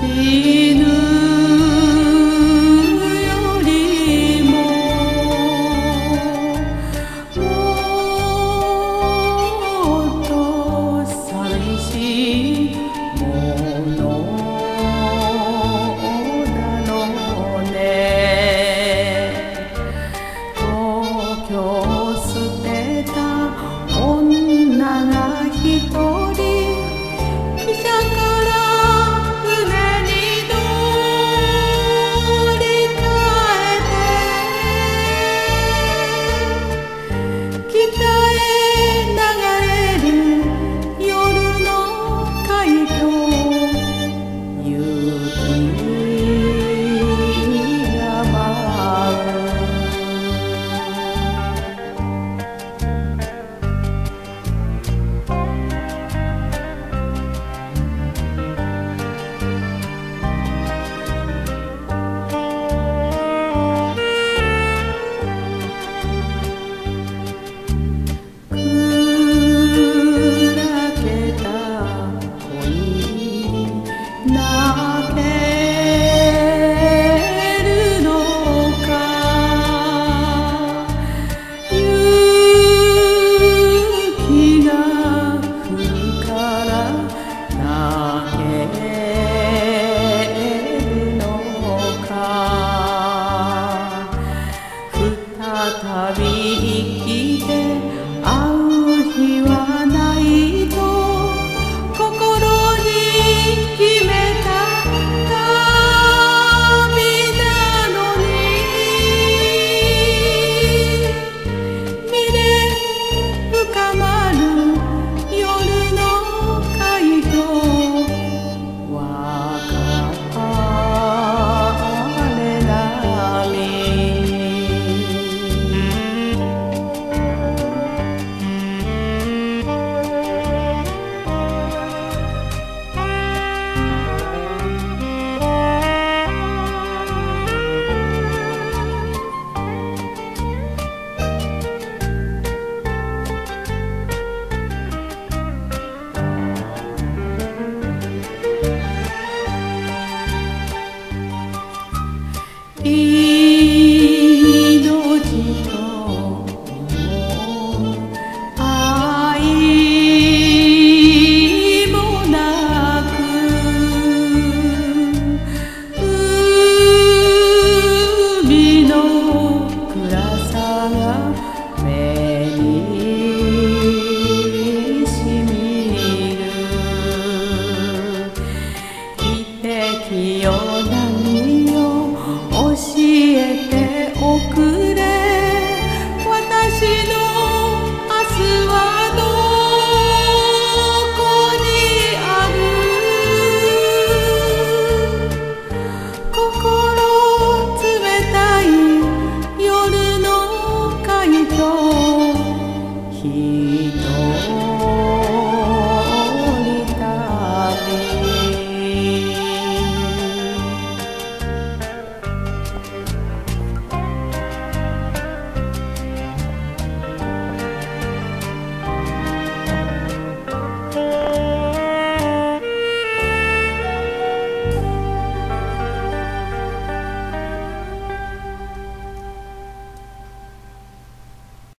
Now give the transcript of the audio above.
See love me.